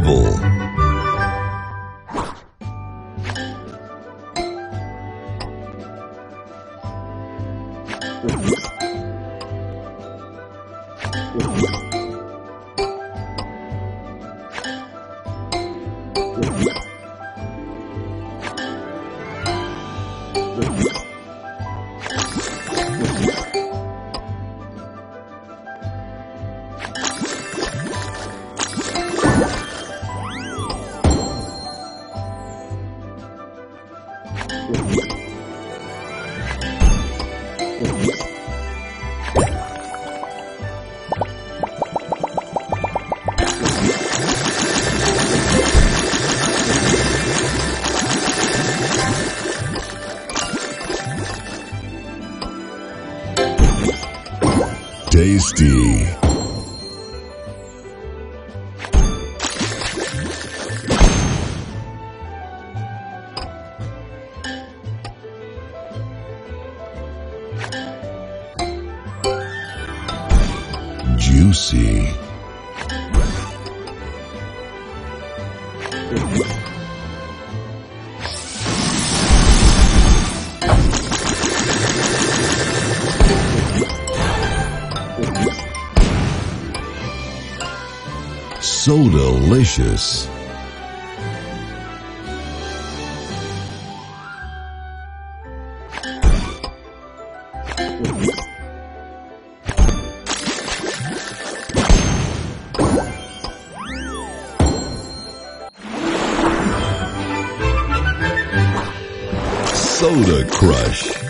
bubble. Tasty. Juicy. So delicious. Soda Crush.